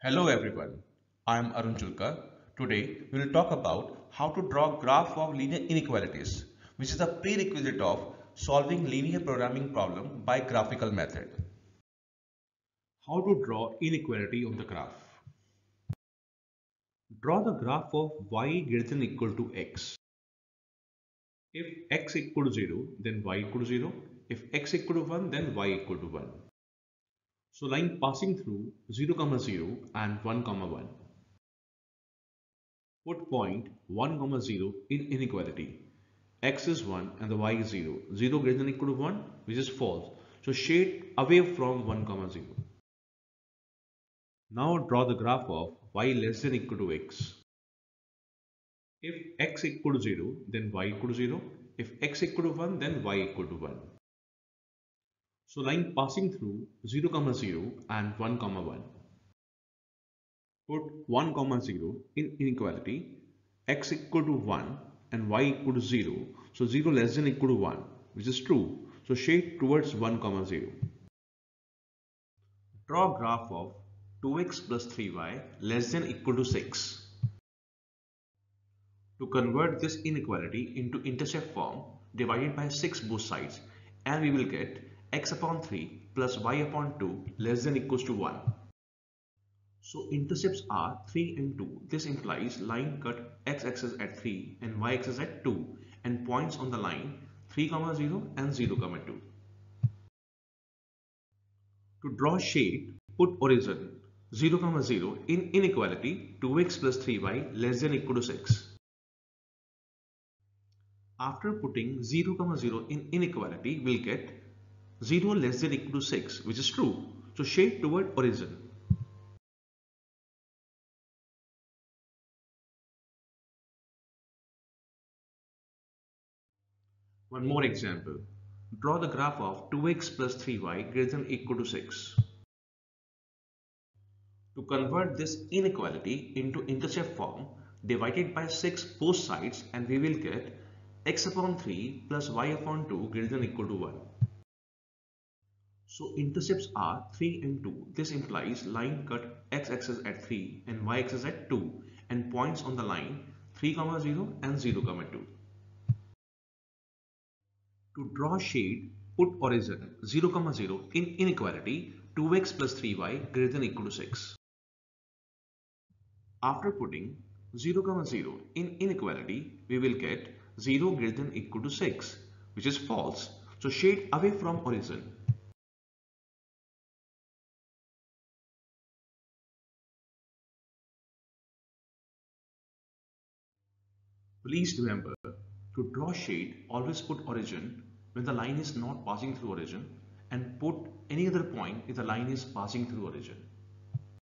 Hello everyone, I am Arun Julka. Today we will talk about how to draw graph of linear inequalities, which is a prerequisite of solving linear programming problem by graphical method. How to draw inequality on the graph? Draw the graph of y greater than equal to x. If x equal to 0, then y equal to 0. If x equal to 1, then y equal to 1. So line passing through 0 comma 0 and 1 comma 1. Put point 1 comma 0 in inequality. x is 1 and the y is 0. 0 greater than equal to 1 which is false. So shade away from 1 comma 0. Now draw the graph of y less than equal to x. If x equal to 0 then y equal to 0. If x equal to 1 then y equal to 1. So line passing through 0 comma 0 and 1 comma 1. Put 1 comma 0 in inequality x equal to 1 and y equal to 0. So 0 less than equal to 1 which is true. So shade towards 1 comma 0. Draw graph of 2x plus 3y less than equal to 6. To convert this inequality into intercept form, divided by 6 both sides and we will get x upon 3 plus y upon 2 less than equals to 1. So intercepts are 3 and 2. This implies line cut x-axis at 3 and y-axis at 2 and points on the line 3 comma 0 and 0 comma 2. To draw shade, put origin 0 comma 0 in inequality 2x plus 3y less than equal to 6. After putting 0 comma 0 in inequality, we'll get 0 less than equal to 6 which is true. So shade toward origin. One more example. Draw the graph of 2x plus 3y greater than equal to 6. To convert this inequality into intercept form, divide it by 6 both sides and we will get x upon 3 plus y upon 2 greater than equal to 1. So intercepts are 3 and 2. This implies line cut x-axis at 3 and y-axis at 2 and points on the line 3 comma 0 and 0 comma 2. To draw shade, put origin 0 comma 0 in inequality 2x plus 3y greater than equal to 6. After putting 0 comma 0 in inequality, we will get 0 greater than equal to 6 which is false. So shade away from origin. Please remember to draw shade always put origin when the line is not passing through origin and put any other point if the line is passing through origin.